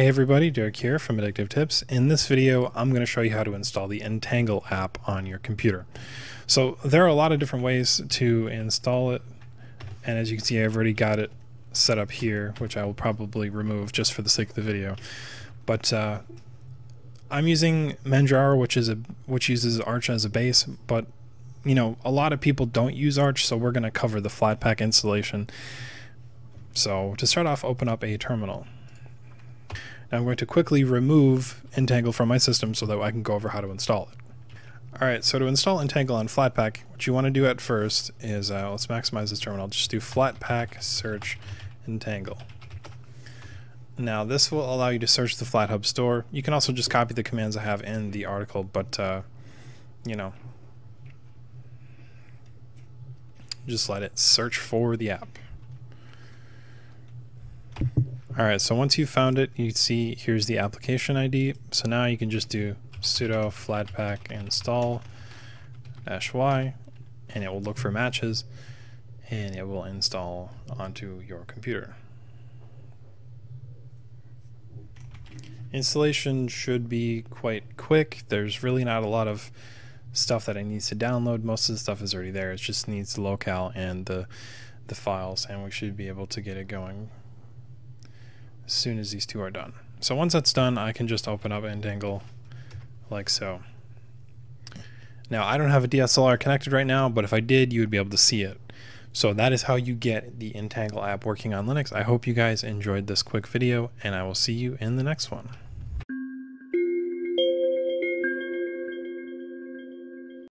Hey everybody, Derek here from Addictive Tips. In this video, I'm going to show you how to install the Entangle app on your computer. So there are a lot of different ways to install it. And as you can see, I've already got it set up here, which I will probably remove just for the sake of the video. But uh, I'm using Manjaro, which is a which uses Arch as a base, but you know, a lot of people don't use Arch, so we're going to cover the Flatpak installation. So to start off, open up a terminal. Now I'm going to quickly remove Entangle from my system so that I can go over how to install it. Alright, so to install Entangle on Flatpak, what you want to do at first is, uh, let's maximize this terminal, just do Flatpak search Entangle. Now this will allow you to search the FlatHub store. You can also just copy the commands I have in the article, but uh, you know, just let it search for the app. All right, so once you've found it, you see here's the application ID. So now you can just do sudo flatpak install dash y, and it will look for matches, and it will install onto your computer. Installation should be quite quick. There's really not a lot of stuff that it needs to download. Most of the stuff is already there. It just needs the locale and the the files, and we should be able to get it going as soon as these two are done. So once that's done, I can just open up Entangle like so. Now I don't have a DSLR connected right now, but if I did, you would be able to see it. So that is how you get the Entangle app working on Linux. I hope you guys enjoyed this quick video, and I will see you in the next one.